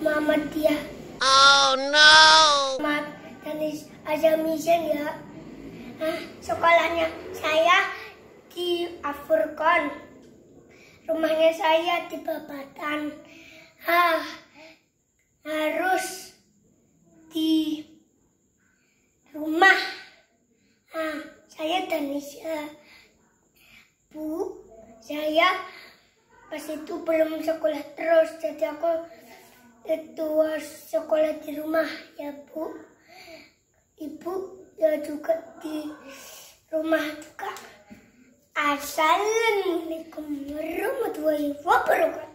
Muhammadiyah. Oh no. Mat Danis Azamizen ya. Nah, sekolahnya saya di Afurkon. Rumahnya saya di Babatan. Ah, harus di rumah. Ah, saya Danisha. Bu, saya pas itu belum sekolah terus, jadi aku itu sekolah di rumah ya Bu. Ibu ya juga di rumah juga. Assalamualaikum warahmatullahi wabarakatuh.